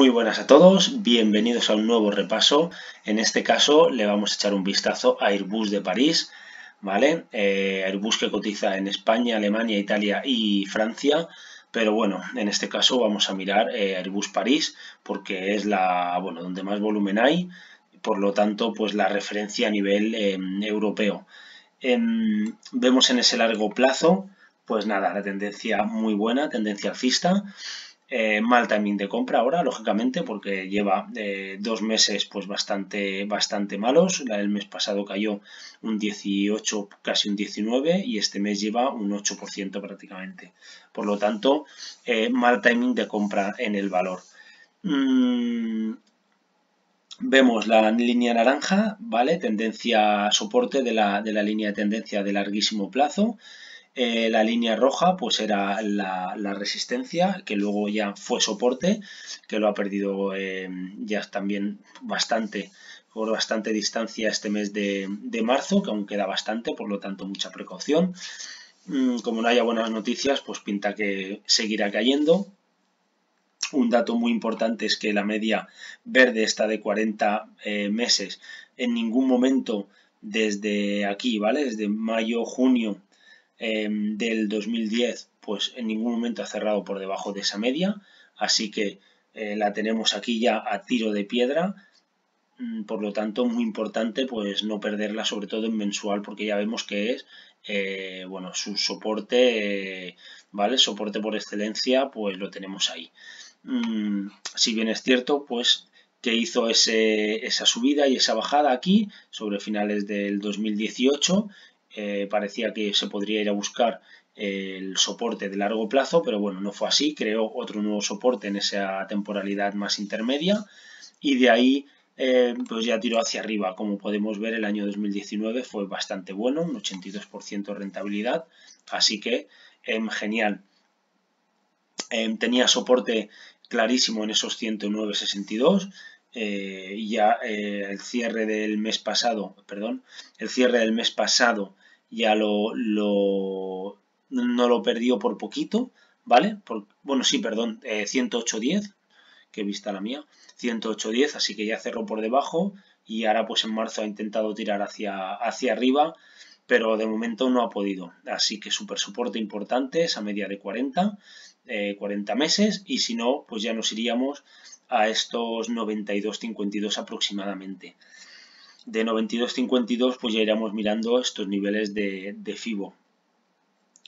Muy buenas a todos, bienvenidos a un nuevo repaso. En este caso le vamos a echar un vistazo a Airbus de París, ¿vale? Eh, Airbus que cotiza en España, Alemania, Italia y Francia. Pero bueno, en este caso vamos a mirar eh, Airbus París porque es la, bueno, donde más volumen hay, por lo tanto, pues la referencia a nivel em, europeo. Em, vemos en ese largo plazo, pues nada, la tendencia muy buena, tendencia alcista. Eh, mal timing de compra ahora, lógicamente, porque lleva eh, dos meses pues bastante, bastante malos. El mes pasado cayó un 18, casi un 19 y este mes lleva un 8% prácticamente. Por lo tanto, eh, mal timing de compra en el valor. Mm, vemos la línea naranja, ¿vale? Tendencia soporte de la, de la línea de tendencia de larguísimo plazo. Eh, la línea roja pues era la, resistencia, que luego ya fue soporte, que lo ha perdido eh, ya también bastante, por bastante distancia este mes de, marzo, que aún queda bastante, por lo tanto mucha precaución. Mm, como no haya buenas noticias, pues pinta que seguirá cayendo. Un dato muy importante es que la media verde está de 40 eh, meses. En ningún momento desde aquí, ¿vale? Desde mayo, junio Em, del 2010 pues en ningún momento ha cerrado por debajo de esa media, así que eh, la tenemos aquí ya a tiro de piedra, mm, por lo tanto muy importante pues no perderla sobre todo en mensual porque ya vemos que es eh, bueno su soporte vale soporte por excelencia pues lo tenemos ahí. Mm, si bien es cierto pues que hizo ese, esa subida y esa bajada aquí sobre finales del 2018 eh, parecía que se podría ir a buscar el soporte de largo plazo, pero bueno, no fue así, creó otro nuevo soporte en esa temporalidad más intermedia y de ahí eh, pues ya tiró hacia arriba. Como podemos ver, el año 2019 fue bastante bueno, un 82% de rentabilidad, así que em, genial. Em, tenía soporte clarísimo en esos 109.62 eh, ya eh, el cierre del mes pasado, perdón, el cierre del mes pasado ya lo, lo no lo perdió por poquito, ¿vale? Por, bueno, sí, perdón, eh, 108.10, que vista la mía, 108.10, así que ya cerró por debajo y ahora pues en marzo ha intentado tirar hacia, hacia arriba, pero de momento no ha podido. Así que super soporte importante, esa media de 40, 40 eh, meses y si no, pues ya nos iríamos a estos 92.52 aproximadamente. De 92.52 pues ya iremos mirando estos niveles de, FIBO,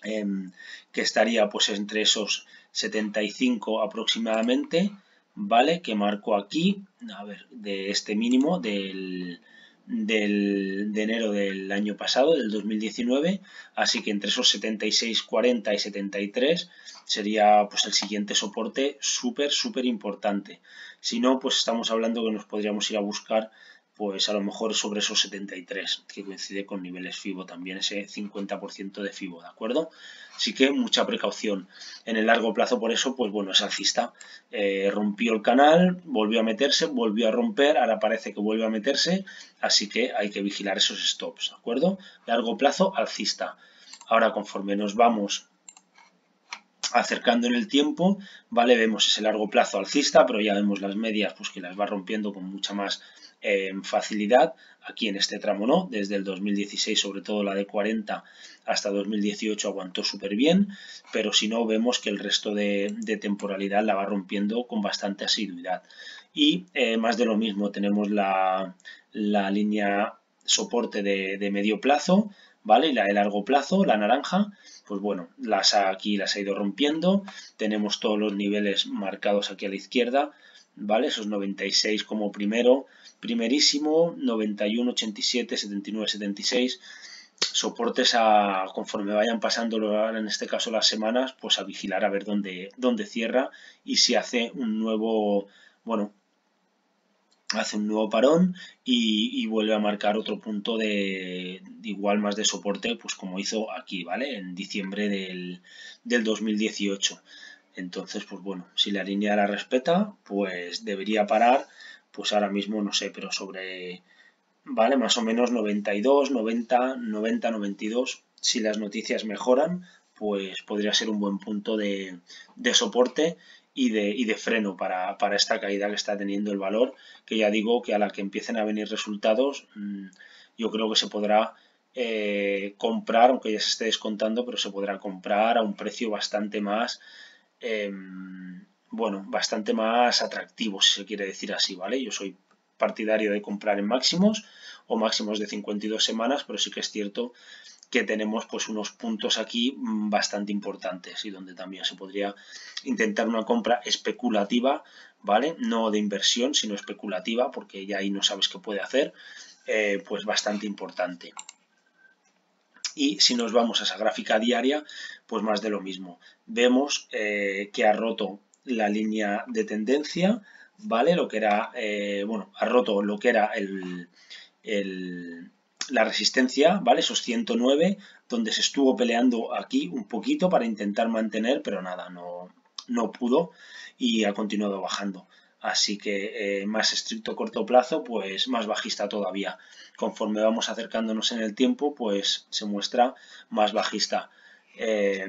em, que estaría pues entre esos 75 aproximadamente, ¿vale? Que marco aquí, a ver, de este mínimo del, del, de enero del año pasado, del 2019, así que entre esos 76, 40 y 73 sería pues el siguiente soporte súper, súper importante. Si no, pues estamos hablando que nos podríamos ir a buscar pues a lo mejor sobre esos 73, que coincide con niveles FIBO también, ese 50% de FIBO, ¿de acuerdo? Así que mucha precaución. En el largo plazo, por eso, pues bueno, es alcista. Eh, rompió el canal, volvió a meterse, volvió a romper, ahora parece que vuelve a meterse, así que hay que vigilar esos stops, ¿de acuerdo? Largo plazo, alcista. Ahora, conforme nos vamos acercando en el tiempo, ¿vale? Vemos ese largo plazo alcista, pero ya vemos las medias, pues que las va rompiendo con mucha más en facilidad, aquí en este tramo no, desde el 2016 sobre todo la de 40 hasta 2018 aguantó súper bien, pero si no vemos que el resto de, temporalidad la va rompiendo con bastante asiduidad. Y eh, más de lo mismo, tenemos la, línea soporte de, medio plazo, ¿vale? Y la de largo plazo, la naranja, pues bueno, las aquí las ha ido rompiendo, tenemos todos los niveles marcados aquí a la izquierda, ¿vale? Esos 96 como primero, primerísimo, 91, 87, 79, 76, soportes a, conforme vayan pasando, en este caso las semanas, pues a vigilar a ver dónde, dónde cierra y si hace un nuevo, bueno, hace un nuevo parón y, vuelve a marcar otro punto de, igual más de soporte, pues como hizo aquí, ¿vale? En diciembre del, del 2018. Entonces, pues bueno, si la línea la respeta, pues debería parar, pues ahora mismo no sé, pero sobre, vale, más o menos 92, 90, 90, 92. Si las noticias mejoran, pues podría ser un buen punto de, soporte y de, de freno para, esta caída que está teniendo el valor, que ya digo que a la que empiecen a venir resultados, mm, yo creo que se podrá eh, comprar, aunque ya se esté descontando, pero se podrá comprar a un precio bastante más, em, bueno, bastante más atractivo, si se quiere decir así, ¿vale? Yo soy partidario de comprar en máximos o máximos de 52 semanas, pero sí que es cierto que tenemos pues unos puntos aquí mm, bastante importantes y donde también se podría intentar una compra especulativa, ¿vale? No de inversión, sino especulativa, porque ya ahí no sabes qué puede hacer, eh, pues bastante importante. Y si nos vamos a esa gráfica diaria, pues más de lo mismo. Vemos eh, que ha roto la línea de tendencia, ¿vale? Lo que era, eh, bueno, ha roto lo que era el, la resistencia, ¿vale? Esos 109, donde se estuvo peleando aquí un poquito para intentar mantener, pero nada, no, no pudo y ha continuado bajando. Así que eh, más estricto corto plazo, pues más bajista todavía. Conforme vamos acercándonos en el tiempo, pues se muestra más bajista. Eh,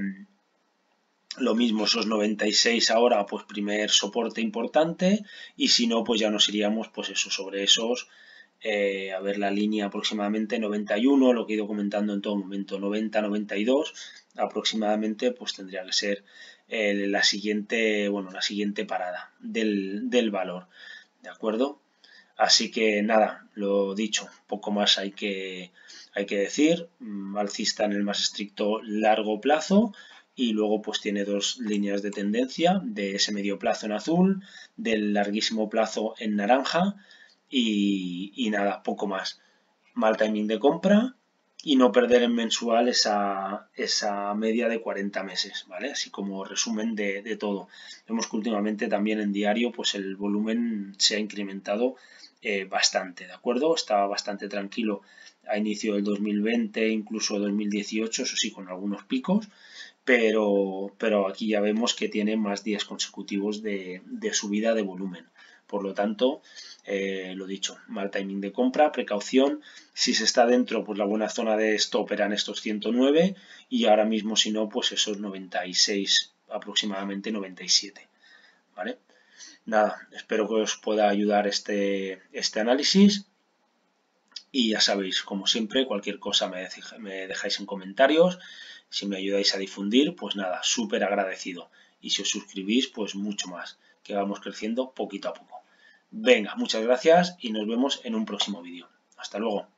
lo mismo, esos 96 ahora, pues primer soporte importante. Y si no, pues ya nos iríamos, pues eso, sobre esos eh, a ver la línea aproximadamente 91, lo que he ido comentando en todo momento, 90-92 aproximadamente, pues tendría que ser eh, la siguiente, bueno, la siguiente parada del, del, valor, ¿de acuerdo? Así que nada, lo dicho, poco más hay que, hay que decir, mm, alcista en el más estricto largo plazo, y luego pues tiene dos líneas de tendencia de ese medio plazo en azul, del larguísimo plazo en naranja y, nada, poco más. Mal timing de compra y no perder en mensual esa, esa media de 40 meses, ¿vale? Así como resumen de, todo. Vemos que últimamente también en diario pues el volumen se ha incrementado eh, bastante, ¿de acuerdo? Estaba bastante tranquilo a inicio del 2020, incluso 2018, eso sí, con algunos picos, pero, pero aquí ya vemos que tiene más días consecutivos de, subida de volumen. Por lo tanto, eh, lo dicho, mal timing de compra, precaución. Si se está dentro, pues la buena zona de stop eran estos 109 y ahora mismo si no, pues esos 96, aproximadamente 97. ¿Vale? Nada, espero que os pueda ayudar este, este análisis. Y ya sabéis, como siempre, cualquier cosa me, dejáis en comentarios. Si me ayudáis a difundir, pues nada, súper agradecido. Y si os suscribís, pues mucho más, que vamos creciendo poquito a poco. Venga, muchas gracias y nos vemos en un próximo vídeo. Hasta luego.